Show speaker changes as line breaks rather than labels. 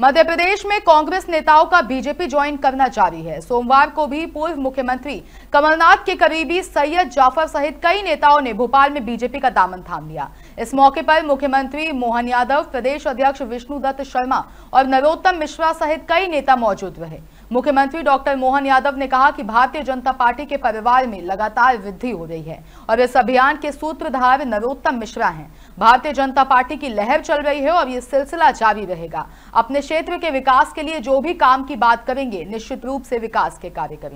मध्य प्रदेश में कांग्रेस नेताओं का बीजेपी ज्वाइन करना जारी है। सोमवार को भी पूर्व मुख्यमंत्री कमलनाथ के करीबी सैयद जाफ़र सहित कई नेताओं ने भोपाल में बीजेपी का दामन थाम लिया। इस मौके पर मुख्यमंत्री मोहन यादव, प्रदेश अध्यक्ष विष्णुदत्त शर्मा और नरोत्तम मिश्रा सहित कई नेता मौजूद रहे। मुख्यमंत्री डॉक्टर मोहन यादव ने कहा कि भारतीय जनता पार्टी के परिवार में लगातार वृद्धि हो रही है और इस अभियान के सूत्रधार नरोत्तम मिश्रा हैं। भारतीय जनता पार्टी की लहर चल रही है और ये सिलसिला जारी रहेगा। अपने क्षेत्र के विकास के लिए जो भी काम की बात करेंगे, निश्चित रूप से विकास के कार्य करेंगे।